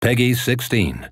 Peggy 16.